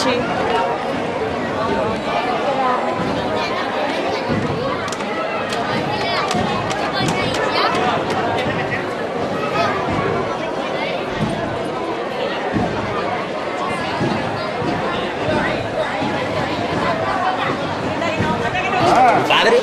Sí. Padre.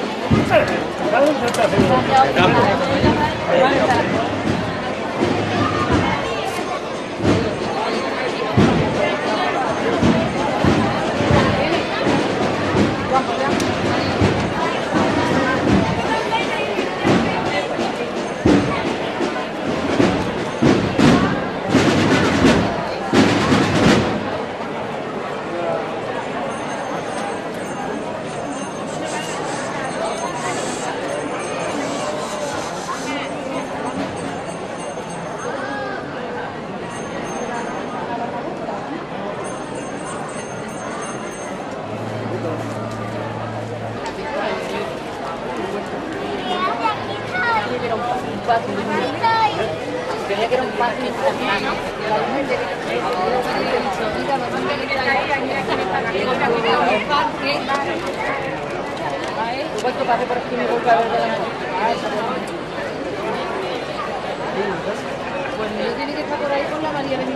Creía que era un paso pasé por aquí me vuelvo. Pues yo tiene que estar por ahí con la María de mi